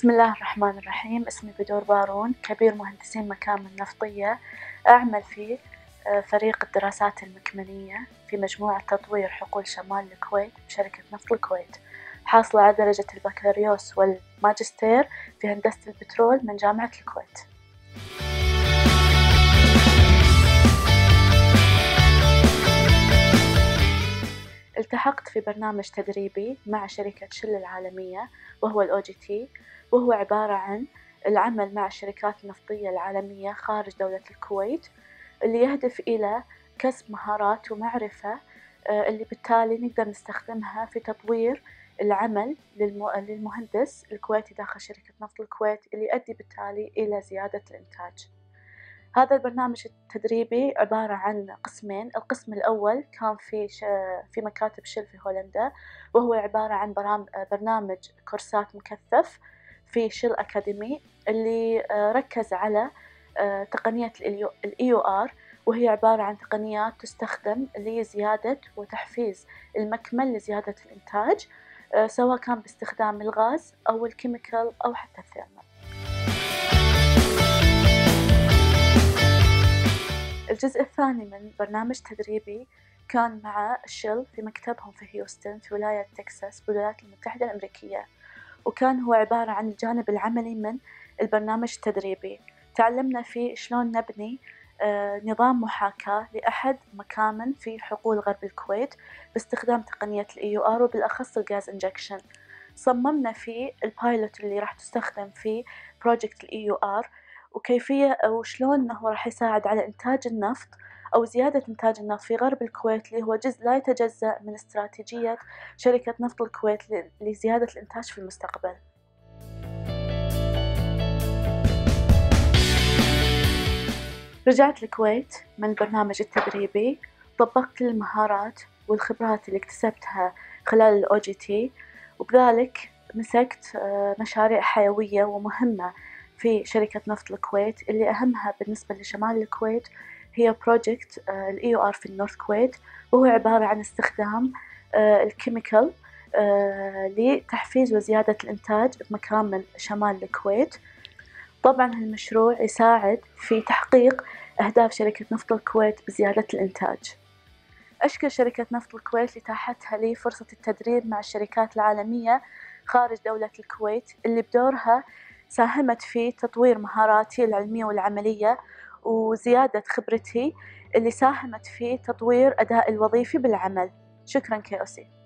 بسم الله الرحمن الرحيم. اسمي بدور بارون كبير مهندسين مكامن نفطية. أعمل في آه، فريق الدراسات المكمنية في مجموعة تطوير حقول شمال الكويت بشركة نفط الكويت. حاصلة على درجة البكالوريوس والماجستير في هندسة البترول من جامعة الكويت. التحقت في برنامج تدريبي مع شركة شل العالمية وهو OJT وهو عبارة عن العمل مع الشركات النفطية العالمية خارج دولة الكويت اللي يهدف إلى كسب مهارات ومعرفة آه، اللي بالتالي نقدر نستخدمها في تطوير العمل للمهندس الكويتي داخل شركة نفط الكويت اللي يؤدي بالتالي إلى زيادة الإنتاج. هذا البرنامج التدريبي عبارة عن قسمين. القسم الأول كان في في مكاتب شل في هولندا وهو عبارة عن برنامج كورسات مكثف في شل academy اللي آه، ركز على آه، تقنية ال EOR وهي عبارة عن تقنيات تستخدم لزيادة وتحفيز المكمن لزيادة الإنتاج آه، سواء كان باستخدام الغاز أو ال chemical أو حتى ال thermal الجزء الثاني من برنامج تدريبي كان مع الشل في مكتبهم في هيوستن في ولاية تكساس بالولايات المتحدة الأمريكية. وكان هو عبارة عن الجانب العملي من البرنامج التدريبي. تعلمنا فيه شلون نبني آه، نظام محاكاة لأحد مكامن في حقول غرب الكويت باستخدام تقنية ال EOR وبالأخص ال gas injection صممنا فيه ال pilot اللي راح تستخدم في project ال EOR وكيفية وشلون إنه راح يساعد على إنتاج النفط أو زيادة إنتاج النفط في غرب الكويت اللي هو جزء لا يتجزأ من استراتيجية شركة نفط الكويت لزيادة الإنتاج في المستقبل. رجعت الكويت من البرنامج التدريبي طبقت المهارات والخبرات اللي اكتسبتها خلال ال OJT وبذلك مسكت آه، مشاريع حيوية ومهمة في شركة نفط الكويت اللي أهمها بالنسبة لشمال الكويت هي project EOR في ال North Kuwait. وهو عبارة عن استخدام آه، ال chemical آه، لتحفيز وزيادة الإنتاج بمكامن شمال الكويت. طبعا هالمشروع يساعد في تحقيق أهداف شركة نفط الكويت بزيادة الإنتاج. أشكر شركة نفط الكويت لتاحتها لي فرصة التدريب مع الشركات العالمية خارج دولة الكويت اللي بدورها ساهمت في تطوير مهاراتي العلمية والعملية وزيادة خبرتي اللي ساهمت في تطوير أدائي الوظيفي بالعمل. شكرا كي أو سي